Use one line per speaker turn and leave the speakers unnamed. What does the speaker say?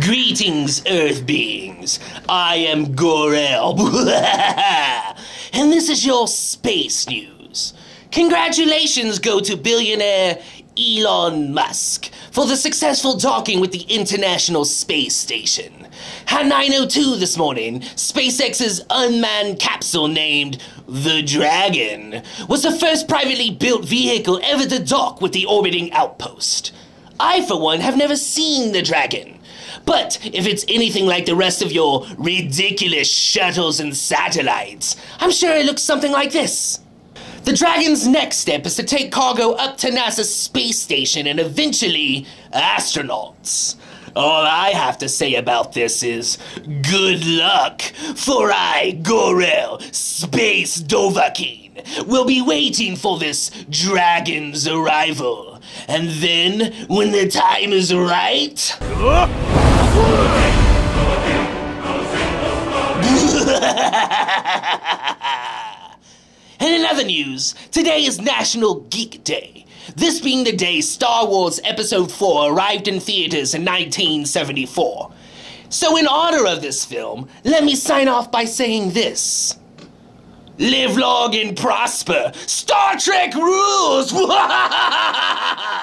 Greetings, Earth beings. I am Gorel. and this is your space news. Congratulations go to billionaire Elon Musk for the successful docking with the International Space Station. At 9.02 this morning, SpaceX's unmanned capsule named the Dragon was the first privately built vehicle ever to dock with the orbiting outpost. I, for one, have never seen the Dragon. But if it's anything like the rest of your ridiculous shuttles and satellites, I'm sure it looks something like this. The Dragon's next step is to take cargo up to NASA's space station and eventually astronauts. All I have to say about this is good luck, for I, Gorel, Space Dovahkiin, will be waiting for this dragon's arrival. And then, when the time is right. And in other news, today is National Geek Day. This being the day Star Wars Episode 4 arrived in theaters in 1974. So, in honor of this film, let me sign off by saying this Live long and prosper! Star Trek rules!